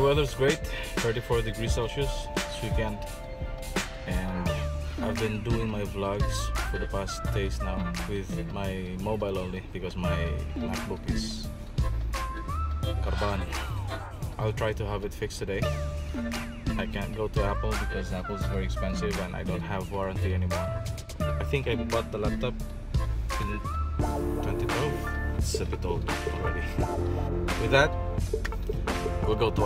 weather's great 34 degrees celsius this weekend. And i've been doing my vlogs for the past days now with my mobile only because my macbook is carbon i'll try to have it fixed today. I can't go to apple because apple is very expensive and i don't have warranty anymore. I think i bought the laptop in 2012 it's a bit old already. With that we'll go to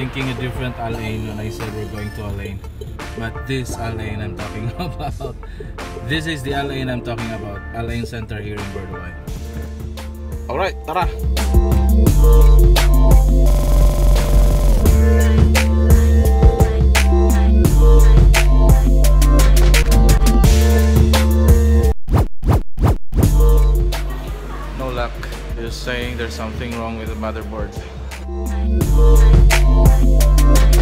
thinking a different Al Ain when I said we're going to Al Ain. But this Al Ain I'm talking about. This is the Al Ain I'm talking about. Al Ain Center here in Bur Dubai. Alright, tara! No luck. They're saying there's something wrong with the motherboard. Música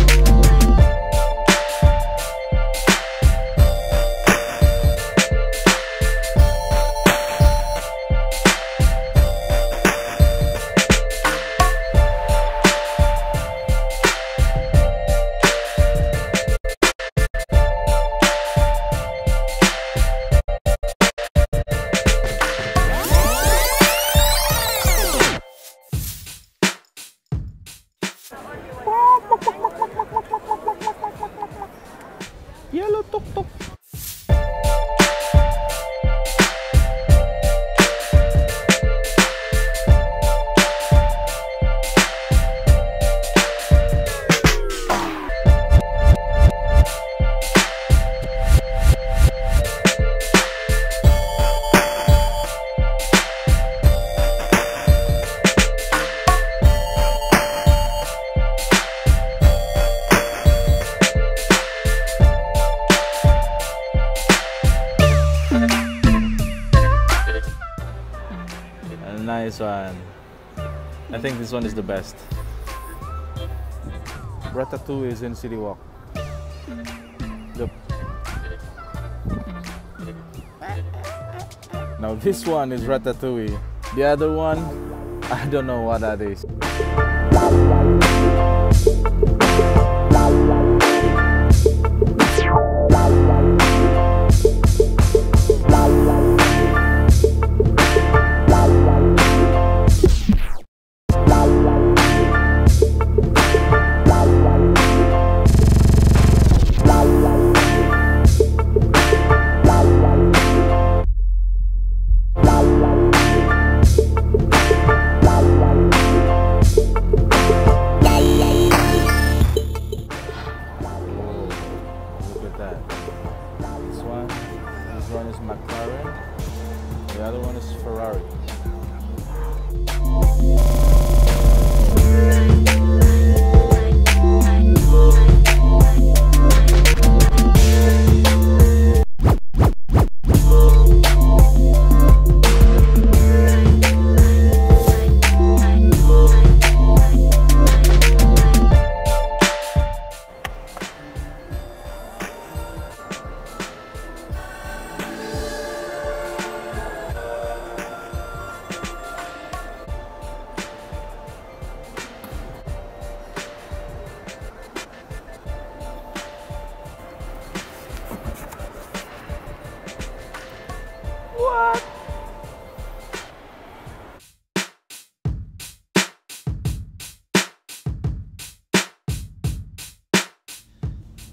nice one. I think this one is the best. Ratatouille is in City Walk. Look. Now this one is Ratatouille. The other one, I don't know what that is.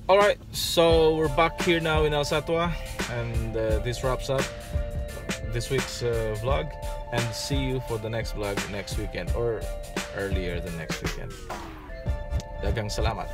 Alright, so we're back here now in El Satwa, and uh, this wraps up this week's uh, vlog. And see you for the next vlog next weekend or earlier the next weekend. Dagang salamat.